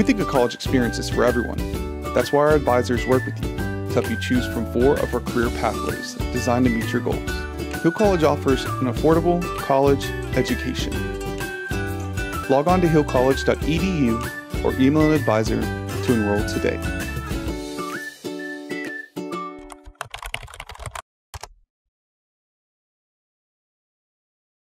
We think a college experience is for everyone. That's why our advisors work with you to help you choose from four of our career pathways designed to meet your goals. Hill College offers an affordable college education. Log on to hillcollege.edu or email an advisor to enroll today.